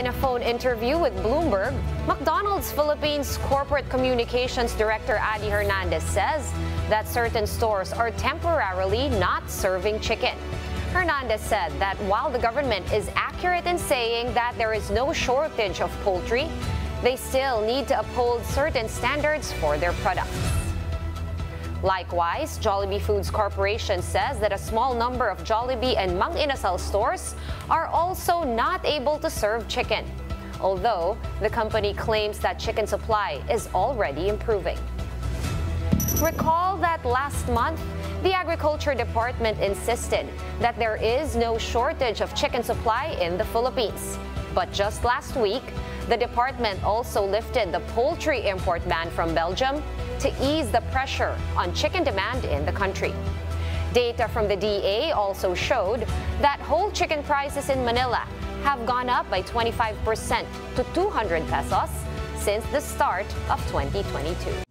In a phone interview with Bloomberg, McDonald's Philippines Corporate Communications Director Adi Hernandez says that certain stores are temporarily not serving chicken. Hernandez said that while the government is accurate in saying that there is no shortage of poultry, they still need to uphold certain standards for their products. Likewise, Jollibee Foods Corporation says that a small number of Jollibee and Mang Inasal stores are also not able to serve chicken, although the company claims that chicken supply is already improving. Recall that last month, the Agriculture Department insisted that there is no shortage of chicken supply in the Philippines. But just last week, the department also lifted the poultry import ban from Belgium to ease the pressure on chicken demand in the country. Data from the DA also showed that whole chicken prices in Manila have gone up by 25% to 200 pesos since the start of 2022.